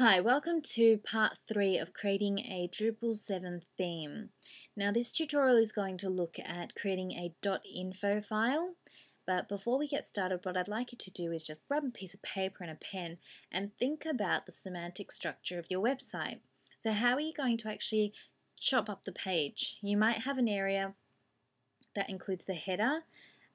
Hi, welcome to part 3 of creating a Drupal 7 theme. Now this tutorial is going to look at creating a .info file, but before we get started what I'd like you to do is just grab a piece of paper and a pen and think about the semantic structure of your website. So how are you going to actually chop up the page? You might have an area that includes the header,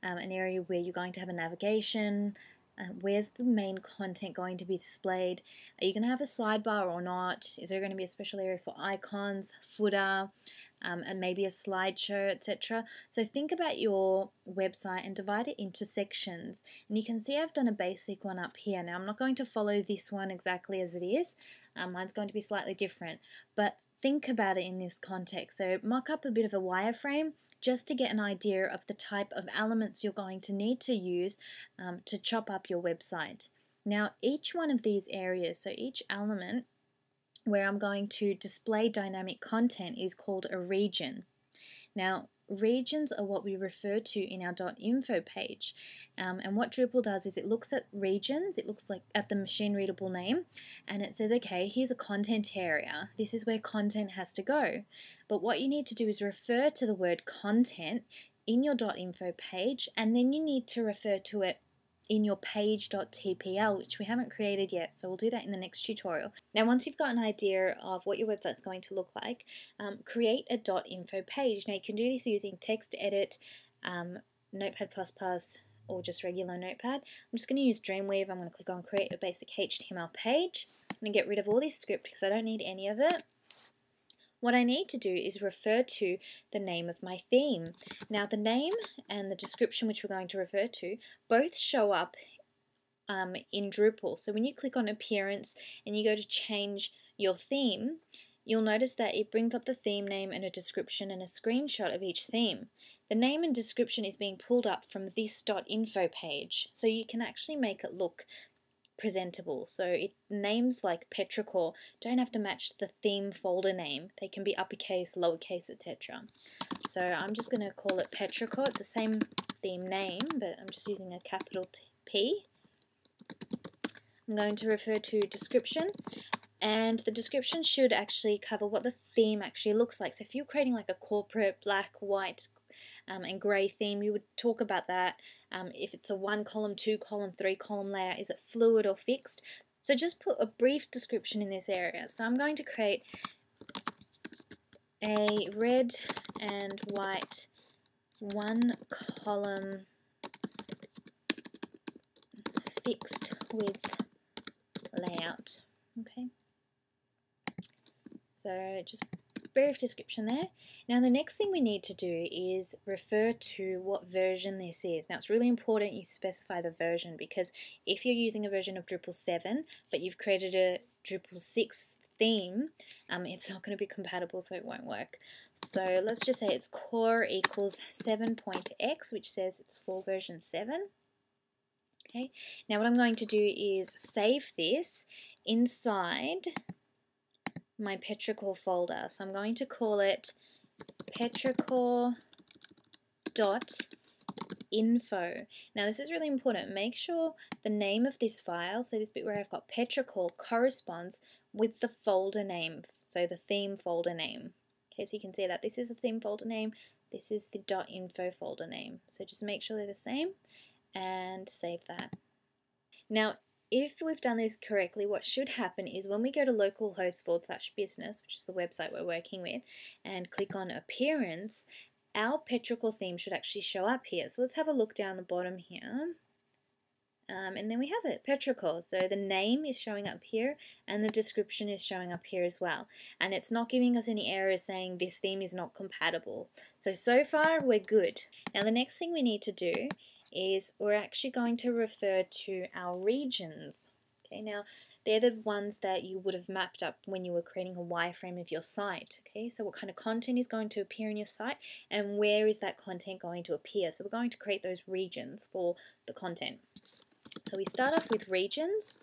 um, an area where you're going to have a navigation, uh, where's the main content going to be displayed? Are you going to have a sidebar or not? Is there going to be a special area for icons, footer, um, and maybe a slideshow, etc. So think about your website and divide it into sections. And you can see I've done a basic one up here. Now I'm not going to follow this one exactly as it is. Um, mine's going to be slightly different. But think about it in this context. So mock up a bit of a wireframe just to get an idea of the type of elements you're going to need to use um, to chop up your website. Now each one of these areas, so each element where I'm going to display dynamic content is called a region. Now regions are what we refer to in our .info page. Um, and what Drupal does is it looks at regions, it looks like at the machine readable name, and it says, okay, here's a content area. This is where content has to go. But what you need to do is refer to the word content in your .info page, and then you need to refer to it in your page.tpl, which we haven't created yet, so we'll do that in the next tutorial. Now, once you've got an idea of what your website's going to look like, um, create a .info page. Now, you can do this using text edit, um, Notepad++, or just regular Notepad. I'm just going to use Dreamweaver. I'm going to click on Create a Basic HTML Page. I'm going to get rid of all this script because I don't need any of it. What I need to do is refer to the name of my theme. Now the name and the description which we're going to refer to both show up um, in Drupal. So when you click on appearance and you go to change your theme, you'll notice that it brings up the theme name and a description and a screenshot of each theme. The name and description is being pulled up from this .info page, so you can actually make it look presentable. So it, names like Petrichor don't have to match the theme folder name. They can be uppercase, lowercase, etc. So I'm just going to call it Petrichor. It's the same theme name, but I'm just using a capital P. I'm going to refer to description and the description should actually cover what the theme actually looks like. So if you're creating like a corporate black, white, um, and grey theme, you would talk about that. Um, if it's a one column, two column, three column layout, is it fluid or fixed? So just put a brief description in this area. So I'm going to create a red and white one column fixed width layout. Okay. So just brief description there. Now the next thing we need to do is refer to what version this is. Now it's really important you specify the version because if you're using a version of Drupal 7 but you've created a Drupal 6 theme, um, it's not going to be compatible so it won't work. So let's just say it's core equals 7.x which says it's for version 7. Okay. Now what I'm going to do is save this inside my Petrichor folder. So I'm going to call it petrichor dot info. Now this is really important. Make sure the name of this file, so this bit where I've got petrichor corresponds with the folder name, so the theme folder name. Okay, so you can see that this is the theme folder name, this is the dot .info folder name. So just make sure they're the same and save that. Now if we've done this correctly, what should happen is when we go to localhost forward slash business, which is the website we're working with, and click on appearance, our Petrichor theme should actually show up here. So let's have a look down the bottom here. Um, and then we have it, Petrichor. So the name is showing up here and the description is showing up here as well. And it's not giving us any errors saying this theme is not compatible. So, so far we're good. Now the next thing we need to do is we're actually going to refer to our regions. Okay, now they're the ones that you would have mapped up when you were creating a wireframe of your site. Okay, so what kind of content is going to appear in your site and where is that content going to appear? So we're going to create those regions for the content. So we start off with regions,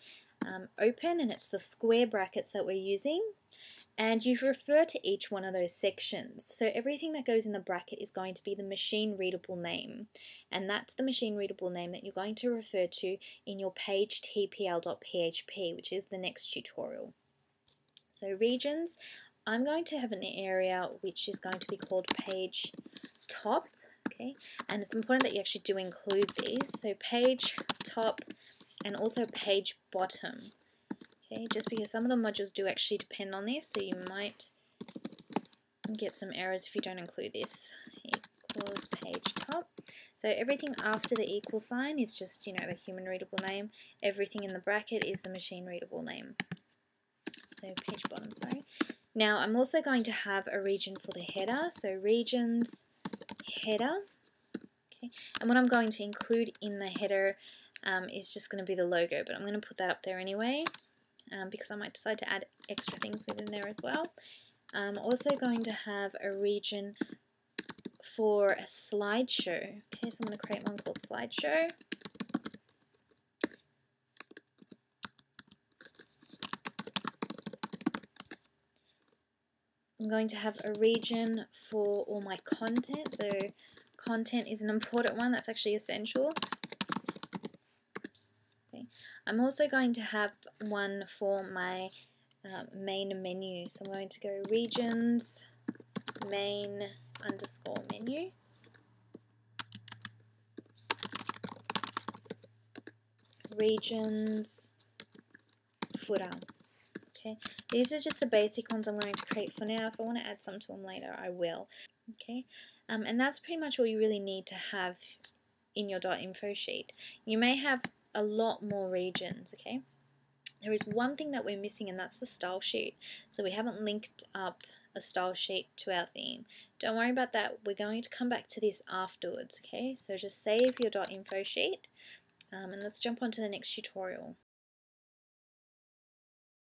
um, open, and it's the square brackets that we're using and you refer to each one of those sections. So everything that goes in the bracket is going to be the machine readable name, and that's the machine readable name that you're going to refer to in your page tpl.php, which is the next tutorial. So regions, I'm going to have an area which is going to be called page top, okay, and it's important that you actually do include these. So page top and also page bottom, okay, just because some of the modules do actually depend on this, so you might get some errors if you don't include this. Equals page top. So everything after the equal sign is just, you know, the human readable name. Everything in the bracket is the machine readable name. So page bottom, sorry. Now I'm also going to have a region for the header. So regions, header. Okay. And what I'm going to include in the header um, is just going to be the logo, but I'm going to put that up there anyway um, because I might decide to add extra things within there as well. I'm also going to have a region for a slideshow. Okay, so I'm going to create one called slideshow. I'm going to have a region for all my content. So content is an important one. That's actually essential. I'm also going to have one for my uh, main menu. So I'm going to go regions, main underscore menu. Regions, footer. Okay, these are just the basic ones I'm going to create for now. If I want to add some to them later, I will. Okay, um, and that's pretty much all you really need to have in your .info sheet. You may have a lot more regions, okay? There is one thing that we're missing and that's the style sheet. So we haven't linked up a style sheet to our theme. Don't worry about that. We're going to come back to this afterwards, okay? So just save your dot .info sheet um, and let's jump on to the next tutorial.